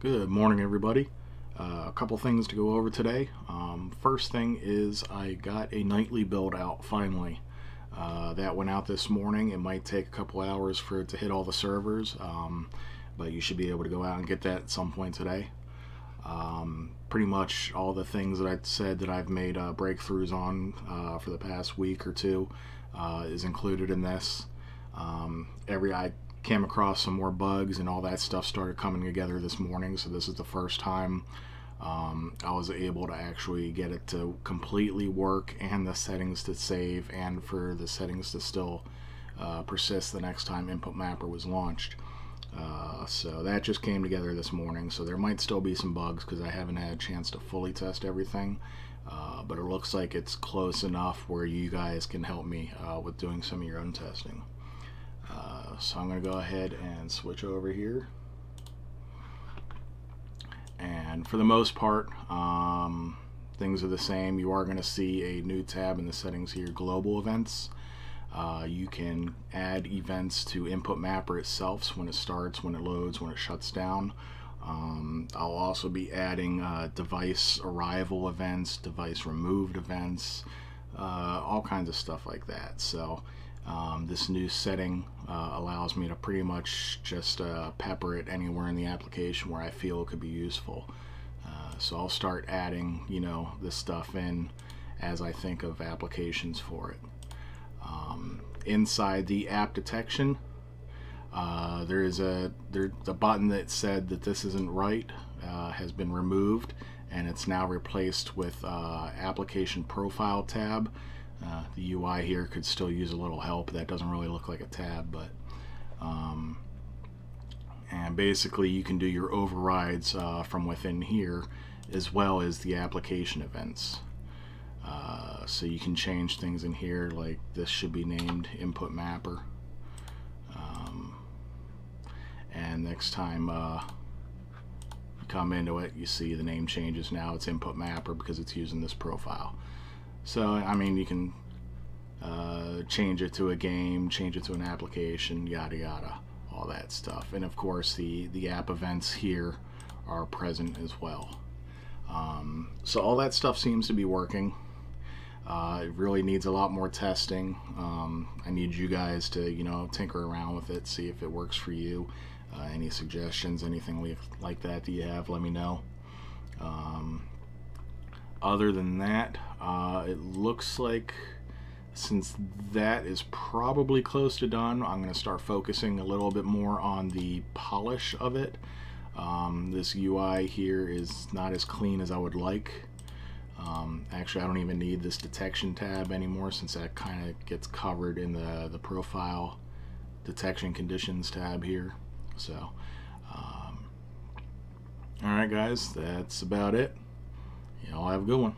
Good morning, everybody. Uh, a couple things to go over today. Um, first thing is I got a nightly build out finally. Uh, that went out this morning. It might take a couple hours for it to hit all the servers, um, but you should be able to go out and get that at some point today. Um, pretty much all the things that I said that I've made uh, breakthroughs on uh, for the past week or two uh, is included in this. Um, every I came across some more bugs and all that stuff started coming together this morning so this is the first time um, I was able to actually get it to completely work and the settings to save and for the settings to still uh, persist the next time input mapper was launched. Uh, so that just came together this morning so there might still be some bugs because I haven't had a chance to fully test everything uh, but it looks like it's close enough where you guys can help me uh, with doing some of your own testing so I'm going to go ahead and switch over here. And for the most part, um, things are the same. You are going to see a new tab in the settings here, global events. Uh, you can add events to input mapper itself when it starts, when it loads, when it shuts down. Um, I'll also be adding uh, device arrival events, device removed events, uh, all kinds of stuff like that. So um, this new setting uh, allows me to pretty much just uh, pepper it anywhere in the application where I feel it could be useful. Uh, so I'll start adding, you know, this stuff in as I think of applications for it. Um, inside the app detection, uh, there is a there, the button that said that this isn't right uh, has been removed and it's now replaced with uh, application profile tab uh, the UI here could still use a little help. That doesn't really look like a tab, but um, and basically you can do your overrides uh, from within here as well as the application events. Uh, so you can change things in here like this should be named input mapper. Um, and next time uh, you come into it, you see the name changes now. It's input mapper because it's using this profile. So, I mean, you can uh, change it to a game, change it to an application, yada yada, all that stuff. And of course, the, the app events here are present as well. Um, so all that stuff seems to be working. Uh, it really needs a lot more testing. Um, I need you guys to, you know, tinker around with it, see if it works for you. Uh, any suggestions, anything like that that you have, let me know. Um, other than that, uh, it looks like since that is probably close to done, I'm going to start focusing a little bit more on the polish of it. Um, this UI here is not as clean as I would like. Um, actually, I don't even need this detection tab anymore since that kind of gets covered in the, the profile detection conditions tab here. So, um, alright guys, that's about it. Y'all have a good one.